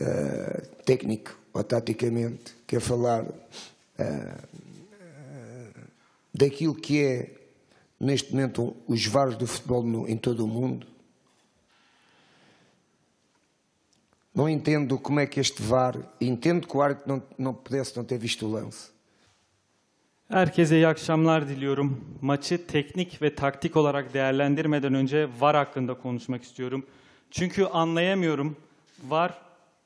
eh, técnico ou taticamente, quer falar eh, daquilo que é, neste momento, os VARs do futebol no- em todo o mundo. Não entendo como é que este VAR, entendo que o árbitro não, não pudesse não ter visto o lance. Herkese iyi akşamlar diliyorum. Maçı teknik ve taktik olarak değerlendirmeden önce VAR hakkında konuşmak istiyorum. Çünkü anlayamıyorum. VAR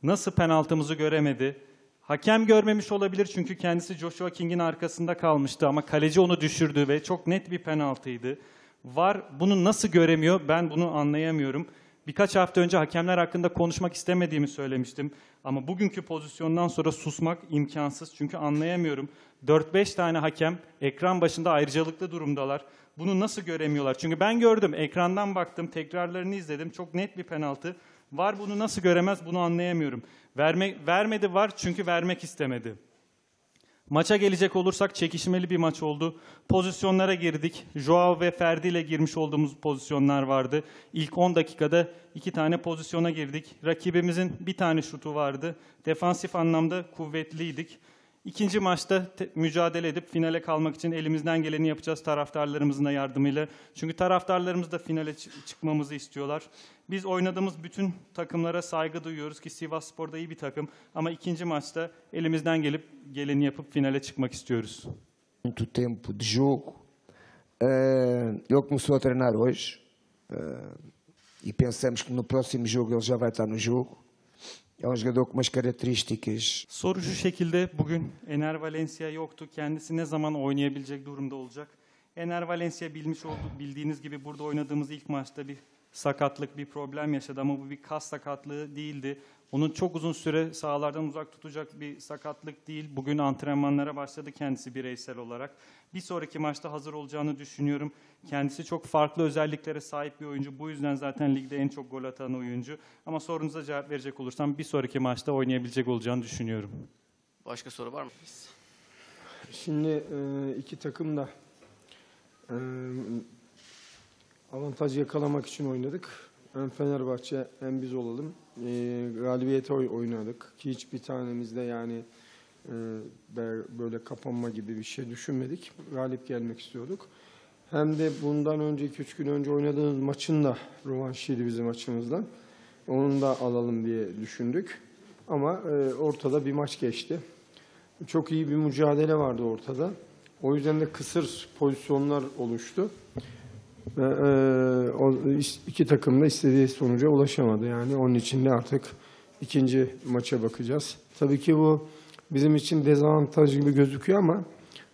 nasıl penaltımızı göremedi? Hakem görmemiş olabilir çünkü kendisi Joshua King'in arkasında kalmıştı ama kaleci onu düşürdü ve çok net bir penaltıydı. VAR bunu nasıl göremiyor? Ben bunu anlayamıyorum. Birkaç hafta önce hakemler hakkında konuşmak istemediğimi söylemiştim. Ama bugünkü pozisyondan sonra susmak imkansız. Çünkü anlayamıyorum. 4-5 tane hakem ekran başında ayrıcalıklı durumdalar. Bunu nasıl göremiyorlar? Çünkü ben gördüm. Ekrandan baktım, tekrarlarını izledim. Çok net bir penaltı. Var bunu nasıl göremez? Bunu anlayamıyorum. Verme, vermedi var çünkü vermek istemedi. Maça gelecek olursak çekişmeli bir maç oldu. Pozisyonlara girdik. Joao ve Ferdi ile girmiş olduğumuz pozisyonlar vardı. İlk 10 dakikada iki tane pozisyona girdik. Rakibimizin bir tane şutu vardı. Defansif anlamda kuvvetliydik. İkinci maçta mücadele edip finale kalmak için elimizden geleni yapacağız taraftarlarımızın da yardımıyla. Çünkü taraftarlarımız da finale çı- çıkmamızı istiyorlar. Biz oynadığımız bütün takımlara saygı duyuyoruz ki Sivas Spor da iyi bir takım. Ama ikinci maçta elimizden gelip geleni yapıp finale çıkmak istiyoruz. muito tempo de jogo. Eh, ele começou a treinar hoje eh, e pensamos que no próximo jogo ele já vai estar no jogo. É um jogador com umas características Soru şu şekilde bugün Ener Valencia yoktu. Kendisi ne zaman oynayabilecek durumda olacak? Ener Valencia bilmiş oldu, bildiğiniz gibi burada oynadığımız ilk maçta bir sakatlık, bir problem yaşadı ama bu bir kas sakatlığı değildi. Onun çok uzun süre sahalardan uzak tutacak bir sakatlık değil. Bugün antrenmanlara başladı kendisi bireysel olarak. Bir sonraki maçta hazır olacağını düşünüyorum. Kendisi çok farklı özelliklere sahip bir oyuncu. Bu yüzden zaten ligde en çok gol atan oyuncu. Ama sorunuza cevap verecek olursam bir sonraki maçta oynayabilecek olacağını düşünüyorum. Başka soru var mı? Şimdi e, iki takım da e, avantaj yakalamak için oynadık. Hem Fenerbahçe hem biz olalım. E, galibiyete oy- oynadık ki hiçbir tanemizde yani e, böyle kapanma gibi bir şey düşünmedik. Galip gelmek istiyorduk. Hem de bundan önceki üç gün önce oynadığımız maçın da rövanşıydı bizim açımızdan. Onu da alalım diye düşündük. Ama e, ortada bir maç geçti. Çok iyi bir mücadele vardı ortada. O yüzden de kısır pozisyonlar oluştu. Ve e, o iş- iki takım da istediği sonuca ulaşamadı. Yani onun için de artık ikinci maça bakacağız. Tabii ki bu bizim için dezavantaj gibi gözüküyor ama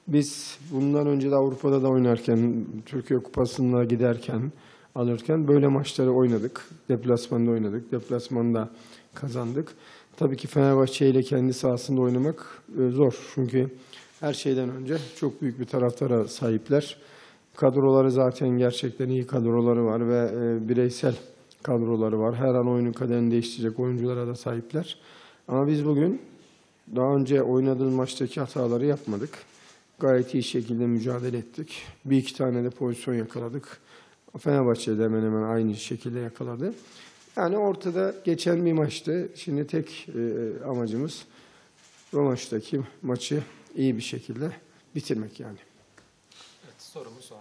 biz bundan önce de Avrupa'da da oynarken, Türkiye Kupası'na giderken, alırken böyle maçları oynadık. Deplasmanda oynadık. Deplasmanda kazandık. Tabii ki Fenerbahçe ile kendi sahasında oynamak e, zor. Çünkü her şeyden önce çok büyük bir taraftara sahipler. Kadroları zaten gerçekten iyi kadroları var ve e, bireysel kadroları var. Her an oyunun kaderini değiştirecek oyunculara da sahipler. Ama biz bugün daha önce oynadığımız maçtaki hataları yapmadık. Gayet iyi şekilde mücadele ettik. Bir iki tane de pozisyon yakaladık. Fenerbahçe de hemen hemen aynı şekilde yakaladı. Yani ortada geçen bir maçtı. Şimdi tek e, amacımız bu maçtaki maçı iyi bir şekilde bitirmek yani. Sorumuz o.